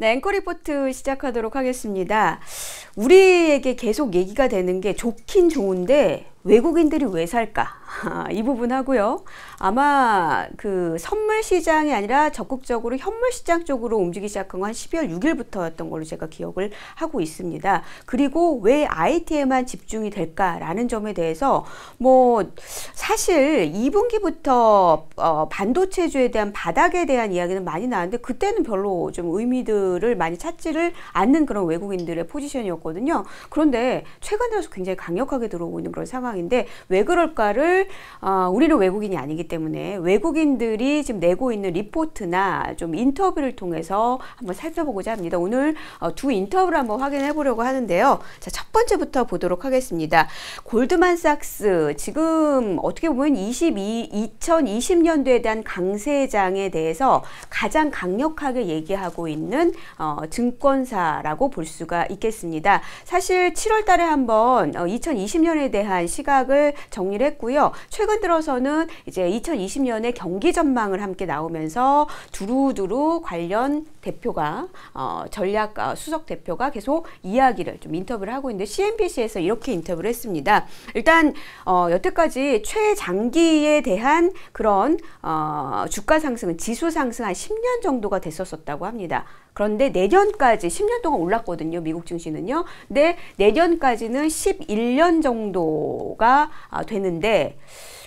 네, 앵커 리포트 시작하도록 하겠습니다. 우리에게 계속 얘기가 되는 게 좋긴 좋은데 외국인들이 왜 살까? 이 부분 하고요. 아마 그 선물 시장이 아니라 적극적으로 현물 시장 쪽으로 움직이기 시작한 건 12월 6일부터였던 걸로 제가 기억을 하고 있습니다. 그리고 왜 IT에만 집중이 될까라는 점에 대해서 뭐 사실 2분기부터 어 반도체주에 대한 바닥에 대한 이야기는 많이 나왔는데 그때는 별로 좀 의미들을 많이 찾지를 않는 그런 외국인들의 포지션이었거든요. 그런데 최근 들어서 굉장히 강력하게 들어오고 있는 그런 상황 인데 왜 그럴까를 어 우리는 외국인이 아니기 때문에 외국인들이 지금 내고 있는 리포트나 좀 인터뷰를 통해서 한번 살펴보고자 합니다. 오늘 어, 두 인터뷰를 한번 확인해 보려고 하는데요. 자, 첫 번째부터 보도록 하겠습니다. 골드만삭스 지금 어떻게 보면 22 2020년도에 대한 강세장에 대해서 가장 강력하게 얘기하고 있는 어, 증권사라고 볼 수가 있겠습니다. 사실 7월 달에 한번 어, 2020년에 대한 시각을 정리를 했고요. 최근 들어서는 이제 2020년에 경기 전망을 함께 나오면서 두루두루 관련 대표가 어, 전략 어, 수석 대표가 계속 이야기를 좀 인터뷰를 하고 있는데 CNBC에서 이렇게 인터뷰를 했습니다. 일단 어, 여태까지 최장기에 대한 그런 어, 주가 상승은 지수 상승 한 10년 정도가 됐었었다고 합니다. 그런데 내년까지 10년 동안 올랐거든요. 미국 증시는요. 근데 내년까지는 11년 정도가 아, 되는데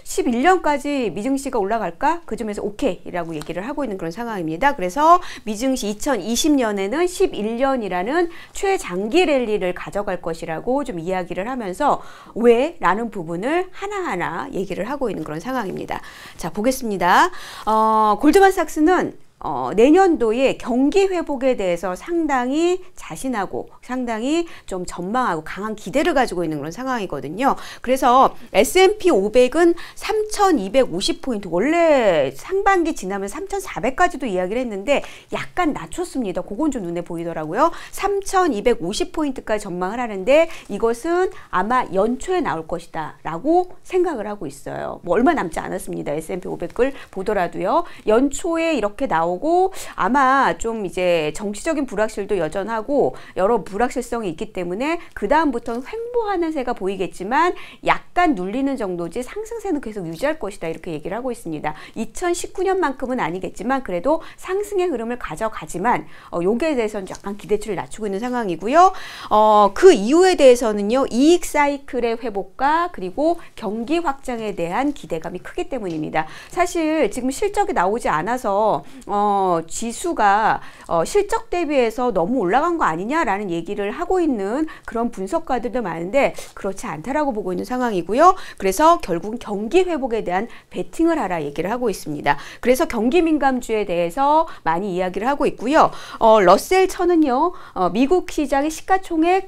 11년까지 미증시가 올라갈까? 그 점에서 오케이라고 얘기를 하고 있는 그런 상황입니다. 그래서 미증시 2020년에는 11년이라는 최장기 랠리를 가져갈 것이라고 좀 이야기를 하면서 왜? 라는 부분을 하나하나 얘기를 하고 있는 그런 상황입니다. 자, 보겠습니다. 어, 골드만삭스는 어, 내년도에 경기 회복에 대해서 상당히 자신하고 상당히 좀 전망하고 강한 기대를 가지고 있는 그런 상황이거든요. 그래서 S&P 500은 3,250포인트 원래 상반기 지나면 3,400까지도 이야기를 했는데 약간 낮췄습니다. 그건 좀 눈에 보이더라고요. 3,250포인트까지 전망을 하는데 이것은 아마 연초에 나올 것이다 라고 생각을 하고 있어요. 뭐 얼마 남지 않았습니다. S&P 500을 보더라도요. 연초에 이렇게 나오 나오고 아마 좀 이제 정치적인 불확실도 여전하고 여러 불확실성이 있기 때문에 그 다음부터는 횡보하는 새가 보이겠지만 약간 눌리는 정도지 상승세는 계속 유지할 것이다 이렇게 얘기를 하고 있습니다. 2019년만큼은 아니겠지만 그래도 상승의 흐름을 가져가지만 어, 요게 대해서는 약간 기대치를 낮추고 있는 상황이고요. 어, 그 이유에 대해서는요 이익 사이클의 회복과 그리고 경기 확장에 대한 기대감이 크기 때문입니다. 사실 지금 실적이 나오지 않아서 어, 어, 지수가 어, 실적 대비해서 너무 올라간 거 아니냐라는 얘기를 하고 있는 그런 분석가들도 많은데 그렇지 않다라고 보고 있는 상황이고 요. 그래서 결국 경기 회복에 대한 베팅을 하라 얘기를 하고 있습니다. 그래서 경기 민감주에 대해서 많이 이야기를 하고 있고요. 어, Russell 천은요, 어, 미국 시장의 시가총액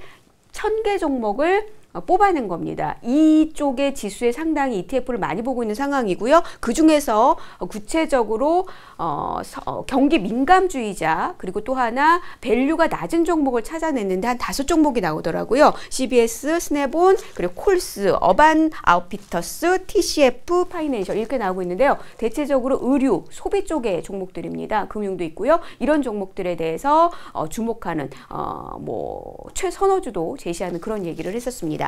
천 개 종목을 어, 뽑아낸 겁니다. 이쪽의 지수에 상당히 ETF를 많이 보고 있는 상황이고요. 그 중에서 구체적으로 어, 어, 경기 민감주이자 그리고 또 하나 value가 낮은 종목을 찾아냈는데 한 다섯 종목이 나오더라고요. CBS, Snap-on, 그리고 Kohl's, Urban Outfitters, TCF Financial 이렇게 나오고 있는데요. 대체적으로 의류, 소비 쪽의 종목들입니다. 금융도 있고요. 이런 종목들에 대해서 어, 주목하는 어, 뭐 최선호주도 제시하는 그런 얘기를 했었습니다.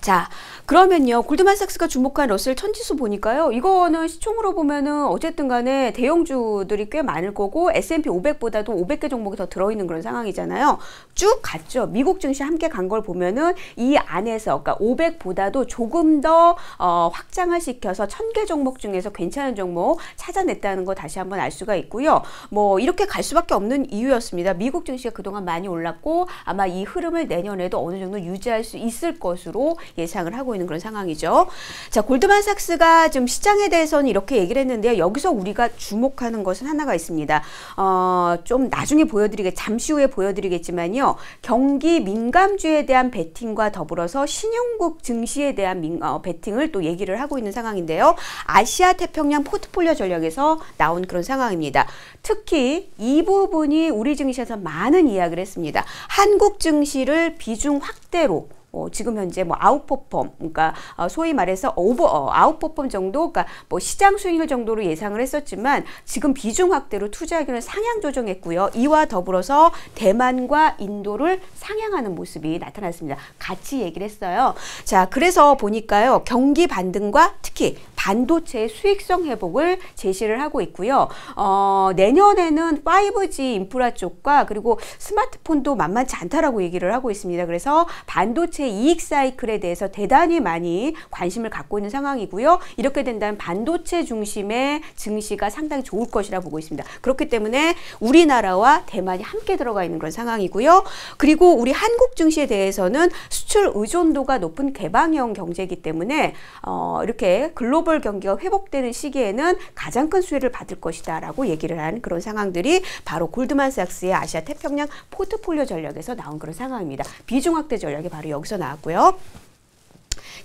자, 그러면요. 골드만삭스가 주목한 러셀 천지수 보니까요. 이거는 시총으로 보면은 어쨌든 간에 대형주들이 꽤 많을 거고 S&P 500보다도 500개 종목이 더 들어있는 그런 상황이잖아요. 쭉 갔죠. 미국 증시 함께 간 걸 보면은 이 안에서 그러니까 500보다도 조금 더 어, 확장을 시켜서 1000개 종목 중에서 괜찮은 종목 찾아냈다는 거 다시 한번 알 수가 있고요. 뭐 이렇게 갈 수밖에 없는 이유였습니다. 미국 증시가 그동안 많이 올랐고 아마 이 흐름을 내년에도 어느 정도 유지할 수 있을 것으로 예상을 하고 있는 그런 상황이죠. 자, 골드만삭스가 좀 시장에 대해서는 이렇게 얘기를 했는데요. 여기서 우리가 주목하는 것은 하나가 있습니다. 어, 좀 나중에 보여드리겠, 잠시 후에 보여드리겠지만요. 경기 민감주에 대한 베팅과 더불어서 신용국 증시에 대한 민, 어, 베팅을 또 얘기를 하고 있는 상황인데요. 아시아 태평양 포트폴리오 전략에서 나온 그런 상황입니다. 특히 이 부분이 우리 증시에서 많은 이야기를 했습니다. 한국 증시를 비중 확대로 뭐 지금 현재 뭐 아웃퍼폼, 그러니까 어, 소위 말해서 오버 어, 아웃퍼폼 정도, 그러니까 뭐 시장 수익률 정도로 예상을 했었지만 지금 비중 확대로 투자하기는 상향 조정했고요. 이와 더불어서 대만과 인도를 상향하는 모습이 나타났습니다. 같이 얘기를 했어요. 자, 그래서 보니까요 경기 반등과 특히 반도체의 수익성 회복을 제시를 하고 있고요. 어, 내년에는 5G 인프라 쪽과 그리고 스마트폰도 만만치 않다라고 얘기를 하고 있습니다. 그래서 반도체 이익 사이클에 대해서 대단히 많이 관심을 갖고 있는 상황이고요. 이렇게 된다면 반도체 중심의 증시가 상당히 좋을 것이라 보고 있습니다. 그렇기 때문에 우리나라와 대만이 함께 들어가 있는 그런 상황이고요. 그리고 우리 한국 증시에 대해서는 수출 의존도가 높은 개방형 경제이기 때문에 어, 이렇게 글로벌 경기가 회복되는 시기에는 가장 큰 수혜를 받을 것이다라고 얘기를 한 그런 상황들이 바로 골드만삭스의 아시아 태평양 포트폴리오 전략에서 나온 그런 상황입니다. 비중 확대 전략이 바로 여기서 나왔고요.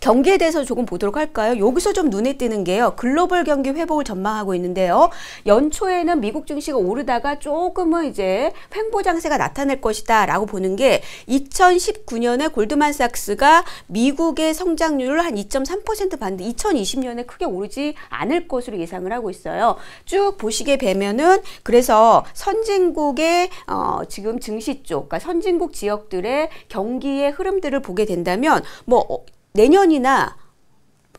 경기에 대해서 조금 보도록 할까요? 여기서 좀 눈에 띄는 게요. 글로벌 경기 회복을 전망하고 있는데요. 연초에는 미국 증시가 오르다가 조금은 이제 횡보 장세가 나타날 것이다 라고 보는 게 2019년에 골드만삭스가 미국의 성장률을 한 2.3% 봤는데 2020년에 크게 오르지 않을 것으로 예상을 하고 있어요. 쭉 보시게 되면은 그래서 선진국의 어, 지금 증시 쪽, 그러니까 선진국 지역들의 경기의 흐름들을 보게 된다면 뭐 어, 내년이나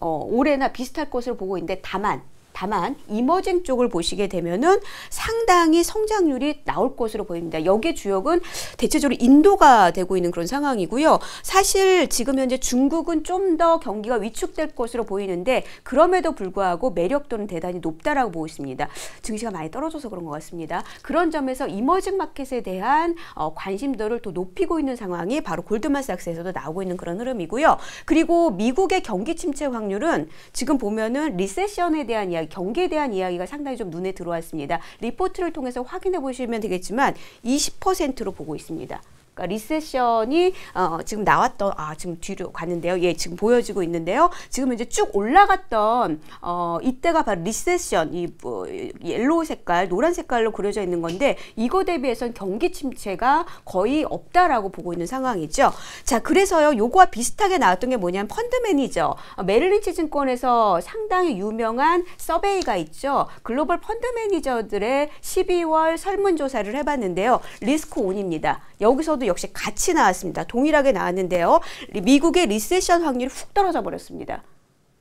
어, 올해나 비슷할 것으로 보고 있는데 다만 다만 이머징 쪽을 보시게 되면은 상당히 성장률이 나올 것으로 보입니다. 여기에 주역은 대체적으로 인도가 되고 있는 그런 상황이고요. 사실 지금 현재 중국은 좀 더 경기가 위축될 것으로 보이는데 그럼에도 불구하고 매력도는 대단히 높다라고 보고 있습니다. 증시가 많이 떨어져서 그런 것 같습니다. 그런 점에서 이머징 마켓에 대한 어, 관심도를 더 높이고 있는 상황이 바로 골드만삭스에서도 나오고 있는 그런 흐름이고요. 그리고 미국의 경기 침체 확률은 지금 보면은 recession에 대한 이야기 경기에 대한 이야기가 상당히 좀 눈에 들어왔습니다. 리포트를 통해서 확인해 보시면 되겠지만 20%로 보고 있습니다. 그러니까 recession이 어, 지금 나왔던 아 지금 뒤로 갔는데요. 예, 지금 보여지고 있는데요. 지금 이제 쭉 올라갔던 어, 이때가 바로 recession이 뭐, yellow 색깔, 노란 색깔로 그려져 있는 건데 이거 대비해서는 경기 침체가 거의 없다라고 보고 있는 상황이죠. 자, 그래서요. 요거와 비슷하게 나왔던 게 뭐냐면 펀드 매니저 어, Merrill Lynch 증권에서 상당히 유명한 survey가 있죠. 글로벌 펀드 매니저들의 12월 설문조사를 해봤는데요. risk on입니다. 여기서도 역시 같이 나왔습니다. 동일하게 나왔는데요. 미국의 recession 확률이 훅 떨어져 버렸습니다.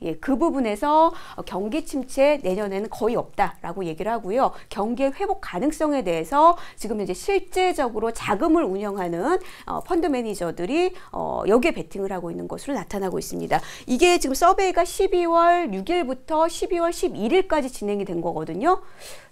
예, 그 부분에서 경기 침체 내년에는 거의 없다라고 얘기를 하고요. 경기의 회복 가능성에 대해서 지금 이제 실제적으로 자금을 운영하는 어, 펀드 매니저들이 어, 여기에 베팅을 하고 있는 것으로 나타나고 있습니다. 이게 지금 survey가 12월 6일부터 12월 11일까지 진행이 된 거거든요.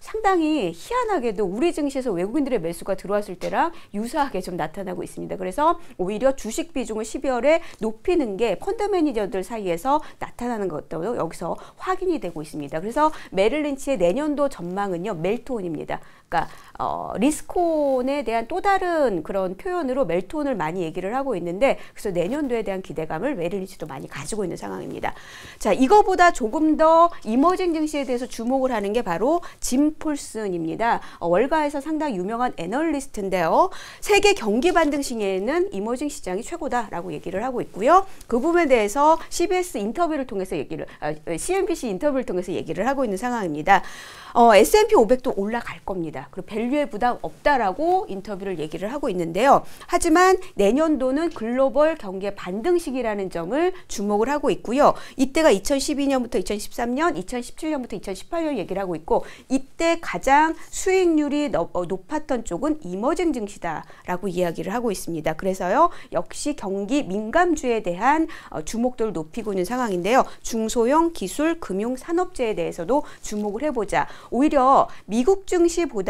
상당히 희한하게도 우리 증시에서 외국인들의 매수가 들어왔을 때랑 유사하게 좀 나타나고 있습니다. 그래서 오히려 주식 비중을 12월에 높이는 게 펀드 매니저들 사이에서 나타나는 것도 여기서 확인이 되고 있습니다. 그래서 Merrill Lynch의 내년도 전망은요 melt-up입니다. 그러니까 어, 리스콘에 대한 또 다른 그런 표현으로 멜톤을 많이 얘기를 하고 있는데 그래서 내년도에 대한 기대감을 메릴린치도 많이 가지고 있는 상황입니다. 자 이거보다 조금 더 이머징 증시에 대해서 주목을 하는 게 바로 짐 폴슨입니다. 어, 월가에서 상당히 유명한 애널리스트인데요. 세계 경기 반등 시에는 이머징 시장이 최고다라고 얘기를 하고 있고요. 그 부분에 대해서 CBS 인터뷰를 통해서 얘기를 아, CNBC 인터뷰를 통해서 얘기를 하고 있는 상황입니다. 어, S&P 500도 올라갈 겁니다. 그리고 밸류에 부담 없다라고 인터뷰를 얘기를 하고 있는데요. 하지만 내년도는 글로벌 경기의 반등 시기라는 점을 주목을 하고 있고요. 이때가 2012년부터 2013년, 2017년부터 2018년 얘기를 하고 있고 이때 가장 수익률이 어, 높았던 쪽은 이머징 증시다라고 이야기를 하고 있습니다. 그래서요. 역시 경기 민감주에 대한 어, 주목도를 높이고 있는 상황인데요. 중소형 기술 금융 산업재에 대해서도 주목을 해보자. 오히려 미국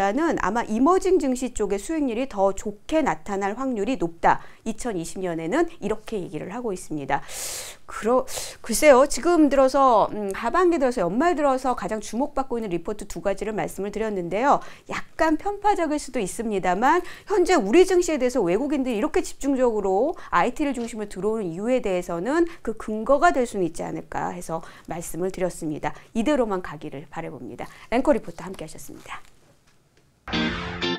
증시보다는 아마 emerging 증시 쪽의 수익률이 더 좋게 나타날 확률이 높다. 2020년에는 이렇게 얘기를 하고 있습니다. 그러, 글쎄요. 지금 들어서 음, 하반기 들어서 연말 들어서 가장 주목받고 있는 리포트 두 가지를 말씀을 드렸는데요. 약간 편파적일 수도 있습니다만 현재 우리 증시에 대해서 외국인들이 이렇게 집중적으로 IT를 중심으로 들어오는 이유에 대해서는 그 근거가 될 수는 있지 않을까 해서 말씀을 드렸습니다. 이대로만 가기를 바라봅니다. 앵커 리포트 함께 하셨습니다. Thank you.